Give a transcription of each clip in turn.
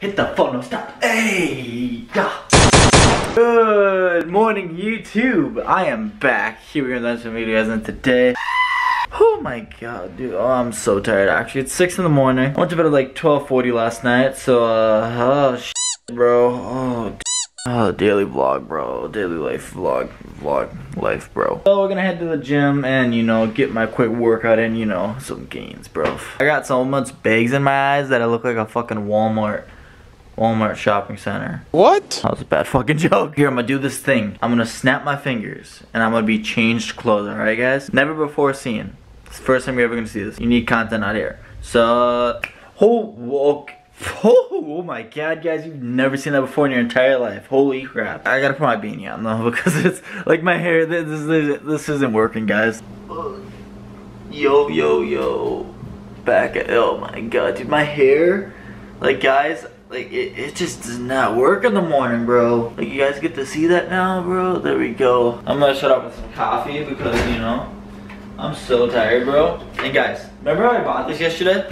Hit the phone, no stop. Hey, yeah. Good morning, YouTube. I am back here with another video, guys, and today. Oh my god, dude. Oh, I'm so tired. Actually, it's 6 in the morning. I went to bed at like 12.40 last night, so, uh, oh, shit, bro. Oh, Oh, daily vlog, bro. Daily life vlog, vlog life, bro. So we're gonna head to the gym and, you know, get my quick workout in, you know, some gains, bro. I got so much bags in my eyes that I look like a fucking Walmart, Walmart shopping center. What? That was a bad fucking joke. Here, I'm gonna do this thing. I'm gonna snap my fingers and I'm gonna be changed clothes, alright guys? Never before seen. It's the first time you're ever gonna see this. Unique content out here. So, oh, okay. Oh, oh, my god, guys, you've never seen that before in your entire life. Holy crap. I gotta put my beanie on though because it's like my hair, this, this, this isn't working, guys. Yo, yo, yo. Back at, oh my god, dude, my hair, like guys, like it, it just does not work in the morning, bro. Like you guys get to see that now, bro. There we go. I'm gonna shut up with some coffee because, you know, I'm so tired, bro. And guys, remember how I bought this yesterday?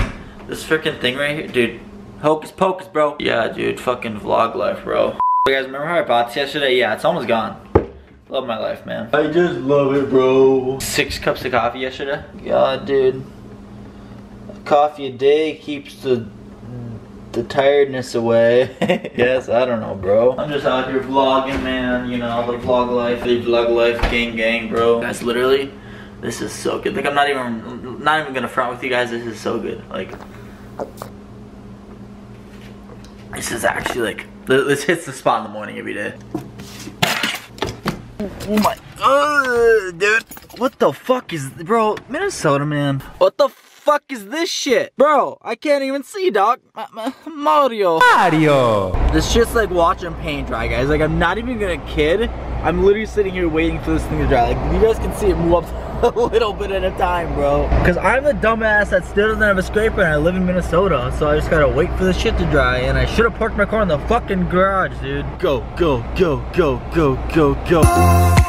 This freaking thing right here, dude. Hocus pocus, bro. Yeah, dude, fucking vlog life, bro. You guys remember how I bought this yesterday? Yeah, it's almost gone. Love my life, man. I just love it, bro. Six cups of coffee yesterday. God, dude. Coffee a day keeps the the tiredness away. yes, I don't know, bro. I'm just out here vlogging, man. You know, the vlog life, the vlog life, gang, gang, bro. Guys, literally, this is so good. Like, I'm not even, not even gonna front with you guys. This is so good. Like. This is actually like, this hits the spot in the morning every day. Oh my, uh, dude. What the fuck is, bro, Minnesota, man. What the fuck is this shit? Bro, I can't even see, dog. Mario. Mario. This shit's like watching paint dry, guys. Like, I'm not even gonna kid. I'm literally sitting here waiting for this thing to dry. Like, you guys can see it move up a little bit at a time, bro. Cause I'm the dumbass that still doesn't have a scraper and I live in Minnesota. So I just gotta wait for the shit to dry. And I should have parked my car in the fucking garage, dude. Go, go, go, go, go, go, go.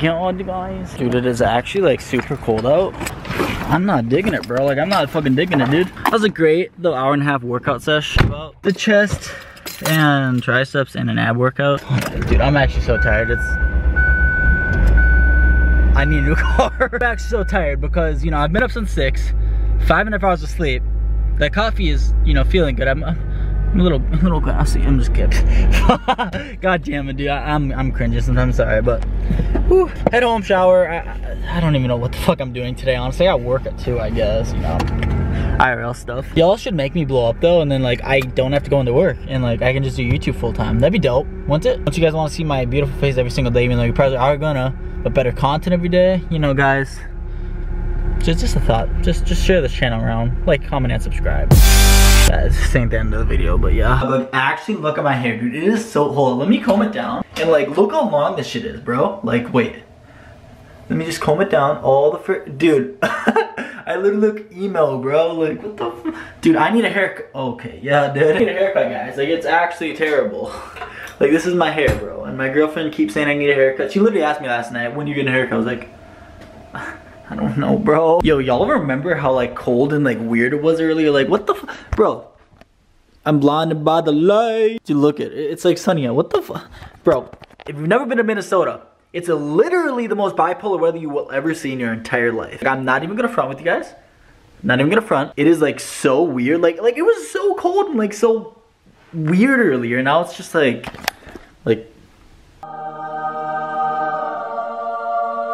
God, guys. Dude, it is actually like super cold out. I'm not digging it, bro. Like, I'm not fucking digging it, dude. That was a great little hour and a half workout sesh. The chest and triceps and an ab workout. Dude, I'm actually so tired. It's... I need a new car. I'm actually so tired because, you know, I've been up since 6. Five and a half hours of sleep. That coffee is, you know, feeling good. I'm, I'm a little, a little gassy. I'm just kidding. God damn it, dude. I, am I'm, I'm cringing sometimes. Sorry, but whew, head home, shower. I, I, don't even know what the fuck I'm doing today. Honestly, I got work at two, I guess. Um, you know, IRL stuff. Y'all should make me blow up though, and then like I don't have to go into work, and like I can just do YouTube full time. That'd be dope. Want it? Don't you guys want to see my beautiful face every single day, even though you probably are gonna, but better content every day. You know, guys. Just, just a thought. Just, just share this channel around. Like, comment, and subscribe. This ain't the end of the video, but yeah. But actually, look at my hair, dude. It is so, hold let me comb it down. And like, look how long this shit is, bro. Like, wait. Let me just comb it down all the fr- Dude, I literally look emo, bro. Like, what the Dude, I need a haircut. Okay, yeah, dude. I need a haircut, guys. Like, it's actually terrible. like, this is my hair, bro. And my girlfriend keeps saying I need a haircut. She literally asked me last night, when you get a haircut? I was like, I don't know, bro. Yo, y'all remember how like cold and like weird it was earlier? Like, what the Bro, I'm blinded by the light. Dude, look at it. It's like sunny out. What the fuck? Bro, if you've never been to Minnesota, it's literally the most bipolar weather you will ever see in your entire life. Like, I'm not even gonna front with you guys. Not even gonna front. It is like so weird. Like, like it was so cold and like so weird earlier. Now it's just like, like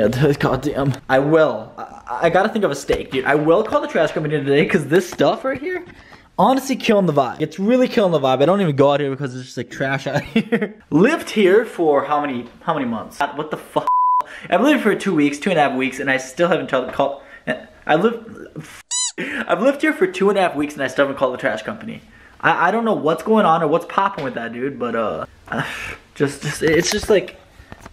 Yeah, goddamn. I will. I, I, gotta think of a steak, dude. I will call the trash company today because this stuff right here, honestly killing the vibe. It's really killing the vibe. I don't even go out here because it's just like trash out here. lived here for how many, how many months? What the fuck? I've lived here for two weeks, two and a half weeks, and I still haven't called, I lived, I've lived here for two and a half weeks and I still haven't called the trash company. I, I don't know what's going on or what's popping with that dude, but uh, just, just, it's just like,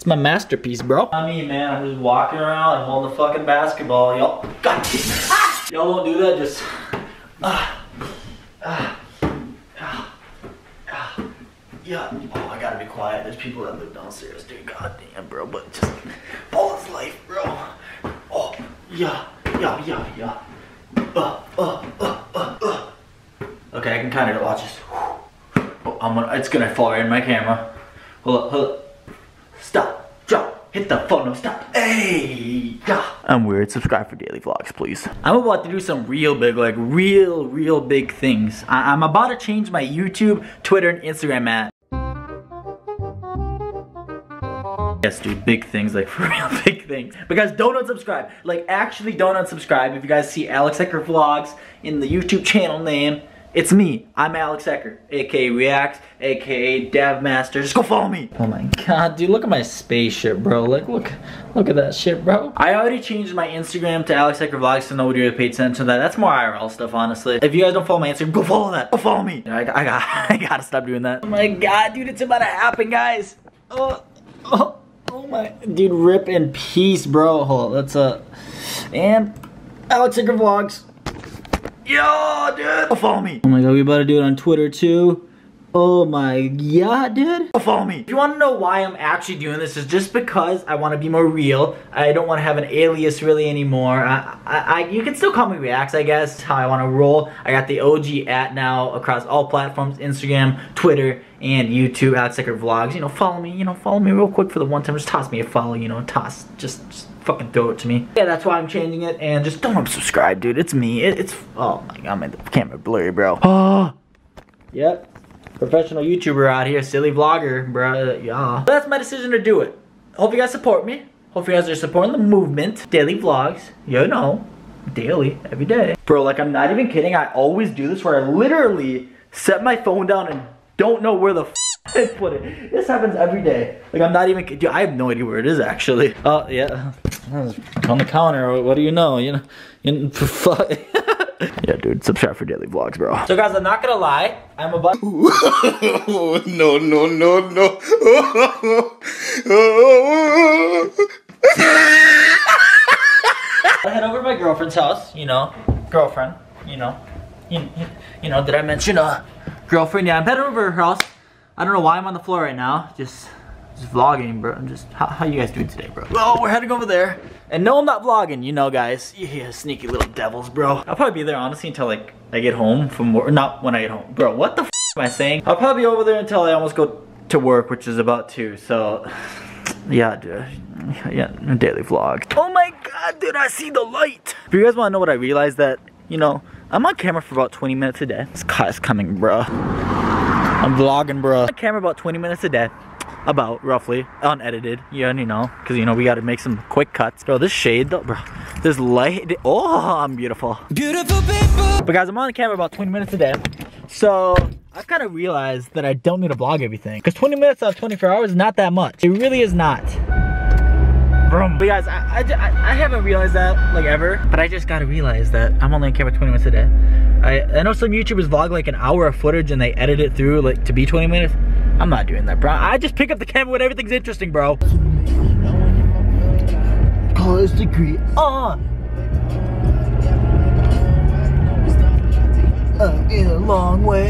it's my masterpiece, bro. I mean, man, I'm just walking around and holding the fucking basketball. Y'all, God, ah! y'all don't do that. Just, ah, ah, ah, ah. yeah. Oh, I gotta be quiet. There's people that live downstairs, dude. God damn, bro. But just, Paul's life, bro. Oh, yeah, yeah, yeah, yeah. Uh, uh, uh, uh, uh. Okay, I can kind of watch this. Oh, I'm gonna, it's gonna fall right in my camera. Hold up, hold up. Stop, drop, hit the phone, no stop. Hey, yeah. I'm weird. Subscribe for daily vlogs, please. I'm about to do some real big, like real, real big things. I I'm about to change my YouTube, Twitter, and Instagram at. Yes, dude, big things, like for real big things. Because don't unsubscribe. Like, actually don't unsubscribe. If you guys see Alex Ecker Vlogs in the YouTube channel name, it's me. I'm Alex Ecker, aka React, aka DevMaster. Just go follow me. Oh my god, dude, look at my spaceship, bro. Like, look, look at that shit, bro. I already changed my Instagram to Alex Ecker Vlogs to nobody really paid attention to that. That's more IRL stuff, honestly. If you guys don't follow my Instagram, go follow that. Go follow me. I, I, got, I gotta stop doing that. Oh my god, dude, it's about to happen, guys. Oh, oh. Oh my, dude, rip in peace, bro. Hold on, let's, uh, and Alex Ecker Vlogs. Yo, dude. follow me. Oh my god, we about to do it on Twitter too. Oh my god, dude. follow me. If you want to know why I'm actually doing this, is just because I want to be more real. I don't want to have an alias really anymore. I, I, I, you can still call me Reacts, I guess, how I want to roll. I got the OG at now across all platforms, Instagram, Twitter, and YouTube, Alex Ecker Vlogs. You know, follow me, you know, follow me real quick for the one time. Just toss me a follow, you know, toss, just, just fucking throw it to me. Yeah, that's why I'm changing it, and just don't subscribe, dude. It's me. It, it's, oh my god, my camera blurry, bro. Oh. Yep professional YouTuber out here, silly vlogger, bro. Yeah. That's my decision to do it. Hope you guys support me. Hope you guys are supporting the movement. Daily vlogs, you know, daily, every day. Bro, like I'm not even kidding. I always do this where I literally set my phone down and don't know where the I put it. This happens every day. Like I'm not even, dude, I have no idea where it is actually. Oh, uh, yeah. On the counter, what do you know? You know, you know yeah, dude, subscribe for daily vlogs, bro. So guys, I'm not gonna lie, I'm about- No, no, no, no. I head over to my girlfriend's house, you know, girlfriend, you know, you, you know, did I mention a girlfriend? Yeah, I'm heading over to her house. I don't know why I'm on the floor right now, just just vlogging, bro. I'm just, how, how you guys doing today, bro? Well, we're heading over there. And no, I'm not vlogging, you know, guys. Yeah, sneaky little devils, bro. I'll probably be there, honestly, until, like, I get home from work. Not when I get home. Bro, what the am I saying? I'll probably be over there until I almost go to work, which is about 2, so... Yeah, dude. Yeah, daily vlog. Oh my god, dude, I see the light! If you guys want to know what I realized that, you know, I'm on camera for about 20 minutes a day. This car is coming, bro. I'm vlogging, bro. I'm on camera about 20 minutes a day about roughly. Unedited. Yeah you know. Because you know we got to make some quick cuts. Bro this shade though bro this light oh i'm beautiful. Beautiful people. But guys i'm on the camera about 20 minutes a day so i've kind of realized that i don't need to vlog everything. Because 20 minutes out of 24 hours is not that much. It really is not but guys, I, I, I, haven't realized that like ever, but I just gotta realize that I'm only on camera 20 minutes a day. I, I know some YouTubers vlog like an hour of footage and they edit it through like to be 20 minutes. I'm not doing that, bro. I just pick up the camera when everything's interesting, bro. College degree on. Uh, in a long way.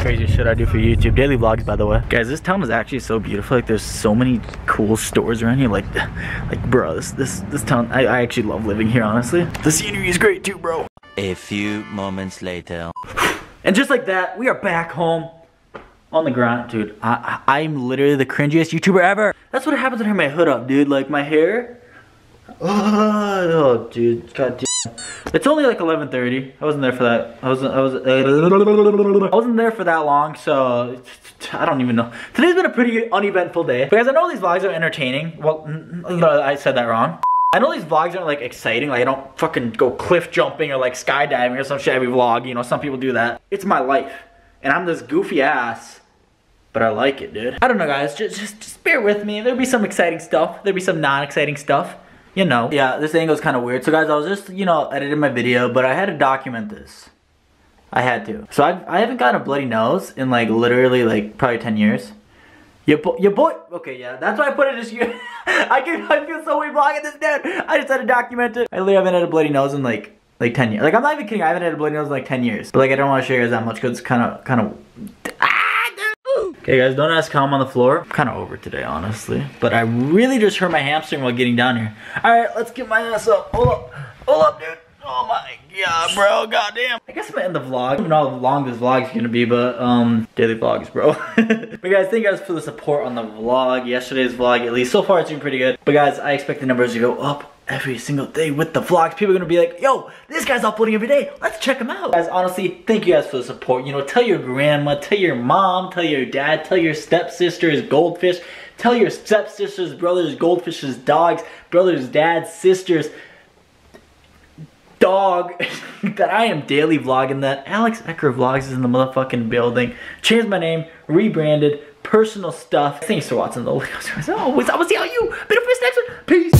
Crazy shit I do for YouTube. Daily vlogs, by the way. Guys, this town is actually so beautiful. Like, there's so many cool stores around here. Like, like, bro, this this this town. I, I actually love living here. Honestly, the scenery is great too, bro. A few moments later. And just like that, we are back home on the ground, dude. I, I, am literally the cringiest YouTuber ever. That's what happens when I have my hood up, dude. Like my hair. Oh, oh dude, god damn. It's only like 11:30. I wasn't there for that. I wasn't. I was. Eh, I wasn't there for that long, so I don't even know. Today's been a pretty uneventful day. Because I know these vlogs are entertaining. Well, I said that wrong. I know these vlogs aren't like exciting. Like I don't fucking go cliff jumping or like skydiving or some every vlog. You know, some people do that. It's my life, and I'm this goofy ass but I like it, dude. I don't know, guys. Just, just, just bear with me. There'll be some exciting stuff. There'll be some non-exciting stuff. You know. Yeah, this angle's kind of weird. So, guys, I was just, you know, editing my video, but I had to document this. I had to. So, I've, I haven't gotten a bloody nose in, like, literally, like, probably 10 years. Your, bo your boy, okay, yeah, that's why I put it as you. I can, I feel so weird vlogging this, dude. I just had to document it. I literally haven't had a bloody nose in, like, like 10 years. Like, I'm not even kidding. I haven't had a bloody nose in, like, 10 years. But, like, I don't want to show you guys that much because it's kind of, kind of ah! Okay guys, don't ask how I'm on the floor. I'm kind of over today, honestly. But I really just hurt my hamstring while getting down here. All right, let's get my ass up. Hold up, hold up, dude. Oh my god, bro, goddamn. I guess I'm gonna end the vlog. I don't know how long this vlog is gonna be, but um, daily vlogs, bro. but guys, thank you guys for the support on the vlog. Yesterday's vlog, at least so far, it's been pretty good. But guys, I expect the numbers to go up every single day with the vlogs. People are gonna be like, yo, this guy's uploading every day. Let's check him out. Guys, honestly, thank you guys for the support. You know, tell your grandma, tell your mom, tell your dad, tell your stepsisters, goldfish, tell your stepsisters, brothers, goldfishes, dogs, brothers, dads, sisters, dog that I am daily vlogging that Alex Ecker Vlogs is in the motherfucking building. Changed my name, rebranded, personal stuff. Thanks for watching the Always, I will see how you. For this next one. Peace.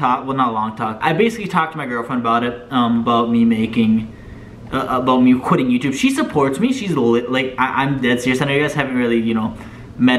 Talk, well not long talk. I basically talked to my girlfriend about it, um, about me making, uh, about me quitting YouTube. She supports me. She's lit, like I, I'm dead serious. I know you guys haven't really, you know, met her.